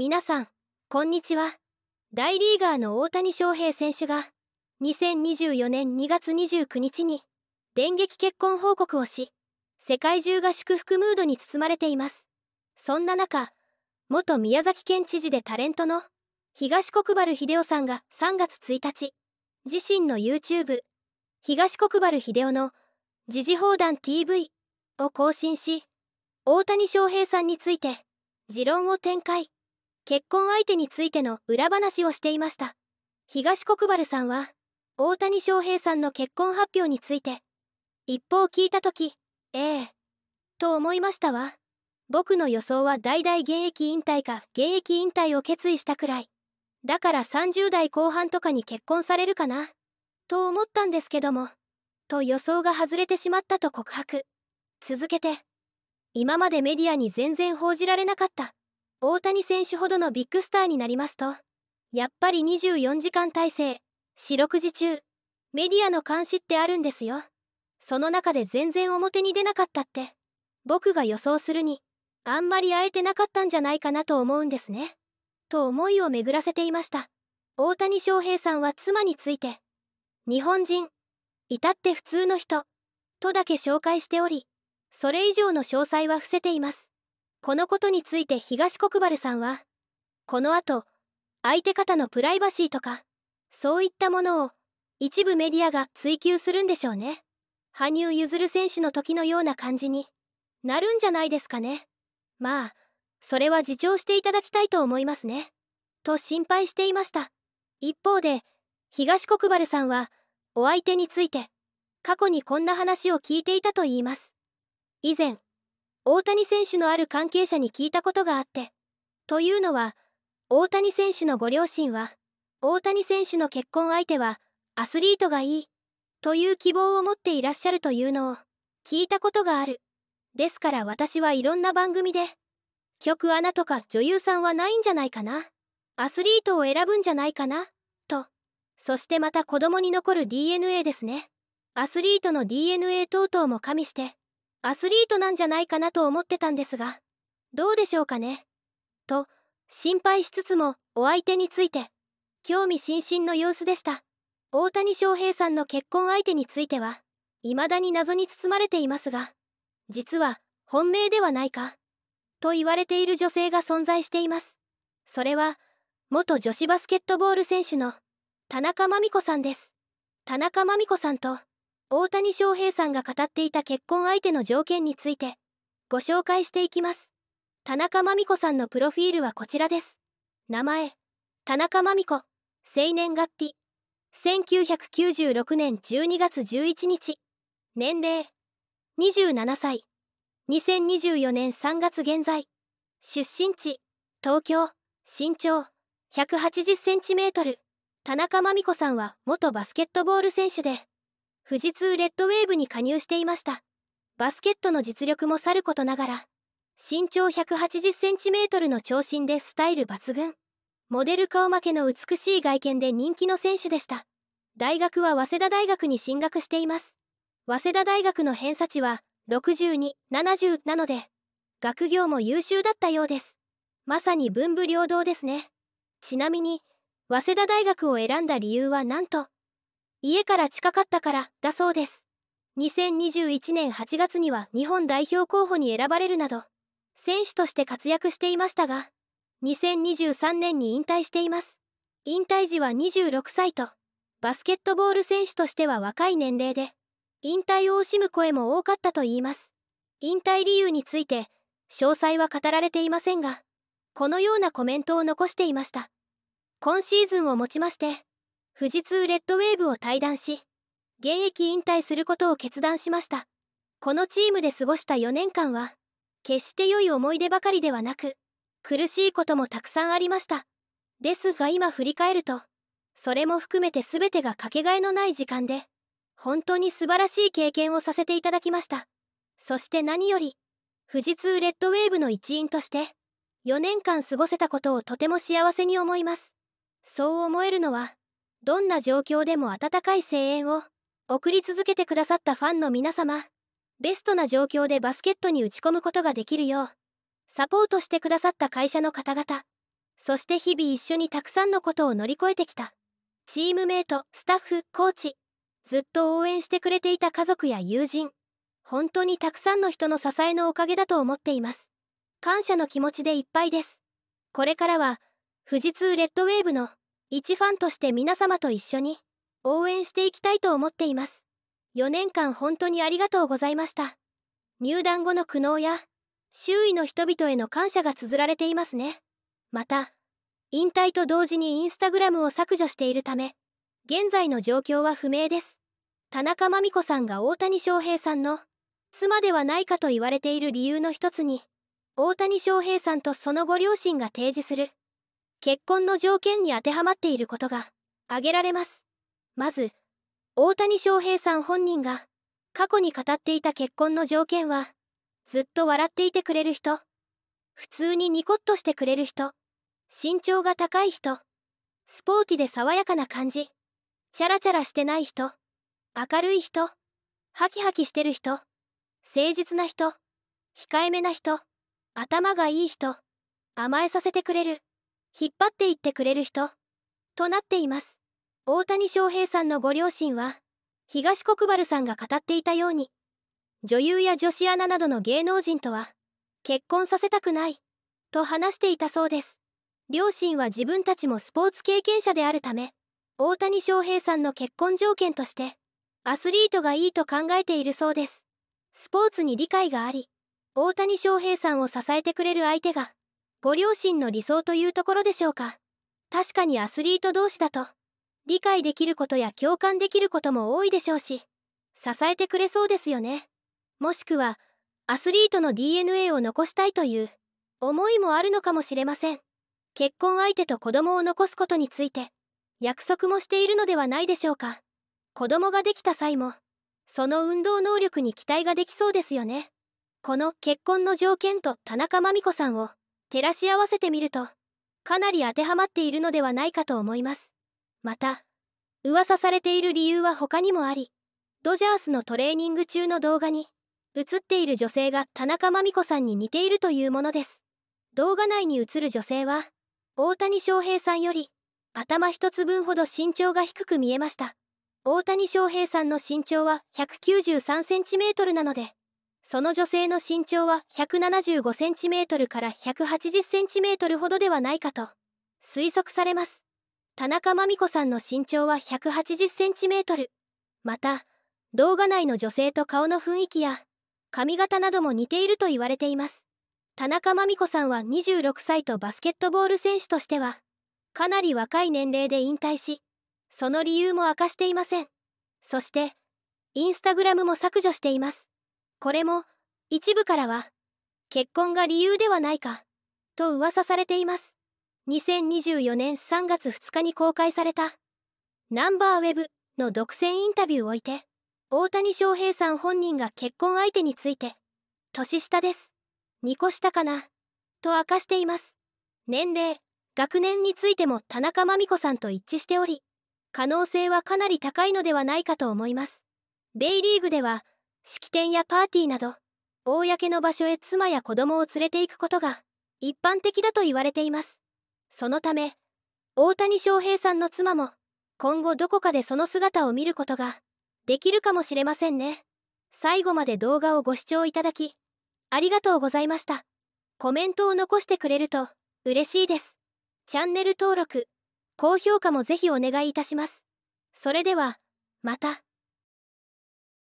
皆さん、こんにちは。大リーガーの大谷翔平選手が、2024年2月29日に、電撃結婚報告をし、世界中が祝福ムードに包まれています。そんな中、元宮崎県知事でタレントの東国原英夫さんが3月1日、自身の YouTube、東国原英夫の時事放談 TV を更新し、大谷翔平さんについて、持論を展開。結婚相手についての裏話をしていました。東国原さんは大谷翔平さんの結婚発表について一報聞いた時ええと思いましたわ。僕の予想は代々現役引退か現役引退を決意したくらい。だから30代後半とかに結婚されるかなと思ったんですけどもと予想が外れてしまったと告白。続けて今までメディアに全然報じられなかった。大谷選手ほどのビッグスターになりますとやっぱり24時間体制四六時中メディアの監視ってあるんですよ。その中で全然表に出なかったって僕が予想するにあんまり会えてなかったんじゃないかなと思うんですね。と思いを巡らせていました。大谷翔平さんは妻について日本人至って普通の人とだけ紹介しておりそれ以上の詳細は伏せています。このことについて東国原さんはこの後相手方のプライバシーとかそういったものを一部メディアが追求するんでしょうね。羽生結弦選手の時のような感じになるんじゃないですかね。まあそれは自重していただきたいと思いますね。と心配していました。一方で東国原さんはお相手について過去にこんな話を聞いていたといいます。以前大谷選手のある関係者に聞いたことがあってというのは大谷選手のご両親は大谷選手の結婚相手はアスリートがいいという希望を持っていらっしゃるというのを聞いたことがある。ですから私はいろんな番組で曲穴とか女優さんはないんじゃないかなアスリートを選ぶんじゃないかなとそしてまた子供に残る DNA ですね。アスリートの DNA 等々も加味してアスリートなんじゃないかなと思ってたんですがどうでしょうかね？と心配しつつもお相手について興味津々の様子でした。大谷翔平さんの結婚相手については未だに謎に包まれていますが実は本命ではないかと言われている女性が存在しています。それは元女子バスケットボール選手の田中真美子さんです。田中真美子さんと大谷翔平さんが語っていた結婚相手の条件についてご紹介していきます。田中真美子さんのプロフィールはこちらです。名前田中真美子生年月日1996年12月11日。年齢27歳。2024年3月現在。出身地東京。身長180センチメートル。田中真美子さんは元バスケットボール選手で富士通レッドウェーブに加入していました。バスケットの実力もさることながら身長 180cm の長身でスタイル抜群。モデル顔負けの美しい外見で人気の選手でした。大学は早稲田大学に進学しています。早稲田大学の偏差値は6270なので学業も優秀だったようです。まさに文武両道ですね。ちなみに早稲田大学を選んだ理由はなんと家から近かったからだそうです。2021年8月には日本代表候補に選ばれるなど選手として活躍していましたが2023年に引退しています。引退時は26歳とバスケットボール選手としては若い年齢で引退を惜しむ声も多かったといいます。引退理由について詳細は語られていませんがこのようなコメントを残していました。今シーズンをもちまして富士通レッドウェーブを退団し現役引退することを決断しました。このチームで過ごした4年間は決して良い思い出ばかりではなく苦しいこともたくさんありました。ですが今振り返るとそれも含めて全てがかけがえのない時間で本当に素晴らしい経験をさせていただきました。そして何より富士通レッドウェーブの一員として4年間過ごせたことをとても幸せに思います。そう思えるのはどんな状況でも温かい声援を送り続けてくださったファンの皆様ベストな状況でバスケットに打ち込むことができるようサポートしてくださった会社の方々そして日々一緒にたくさんのことを乗り越えてきたチームメイトスタッフコーチずっと応援してくれていた家族や友人本当にたくさんの人の支えのおかげだと思っています。感謝の気持ちでいっぱいです。これからは富士通レッドウェーブの一ファンとして皆様と一緒に応援していきたいと思っています。4年間本当にありがとうございました。入団後の苦悩や周囲の人々への感謝が綴られていますね。また引退と同時にインスタグラムを削除しているため現在の状況は不明です。田中真美子さんが大谷翔平さんの妻ではないかと言われている理由の一つに大谷翔平さんとそのご両親が提示する結婚の条件に当てはまっていることが挙げられます。まず大谷翔平さん本人が過去に語っていた結婚の条件はずっと笑っていてくれる人普通にニコッとしてくれる人身長が高い人スポーティで爽やかな感じチャラチャラしてない人明るい人ハキハキしてる人誠実な人控えめな人頭がいい人甘えさせてくれる。引っ張っていってくれる人。となっています。大谷翔平さんのご両親は東国原さんが語っていたように女優や女子アナなどの芸能人とは結婚させたくないと話していたそうです。両親は自分たちもスポーツ経験者であるため大谷翔平さんの結婚条件としてアスリートがいいと考えているそうです。スポーツに理解があり大谷翔平さんを支えてくれる相手がご両親の理想というところでしょうか。確かにアスリート同士だと理解できることや共感できることも多いでしょうし支えてくれそうですよね。もしくはアスリートの DNA を残したいという思いもあるのかもしれません。結婚相手と子供を残すことについて約束もしているのではないでしょうか。子供ができた際もその運動能力に期待ができそうですよね。この結婚の条件と田中真美子さんを照らし合わせてみるとかなり当てはまっているのではないかと思います。また噂されている理由は他にもありドジャースのトレーニング中の動画に映っている女性が田中真美子さんに似ているというものです。動画内に映る女性は大谷翔平さんより頭一つ分ほど身長が低く見えました。大谷翔平さんの身長は193センチメートルなので、その女性の身長は175センチメートルから180センチメートルほどではないかと推測されます。田中真美子さんの身長は180センチメートル。また、動画内の女性と顔の雰囲気や髪型なども似ていると言われています。田中真美子さんは26歳とバスケットボール選手としては、かなり若い年齢で引退し、その理由も明かしていませんそしてインスタグラムも削除していますこれも一部からは結婚が理由ではないかと噂されています。2024年3月2日に公開されたナンバーウェブの独占インタビューを置いて大谷翔平さん本人が結婚相手について年下です。2個下かなと明かしています。年齢学年についても田中真美子さんと一致しており可能性はかなり高いのではないかと思います。ベイリーグでは式典やパーティーなど公の場所へ妻や子供を連れて行くことが一般的だと言われていますそのため大谷翔平さんの妻も今後どこかでその姿を見ることができるかもしれませんね最後まで動画をご視聴いただきありがとうございましたコメントを残してくれると嬉しいですチャンネル登録高評価もぜひお願いいたします。それでは、また。